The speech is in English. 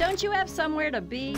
Don't you have somewhere to be?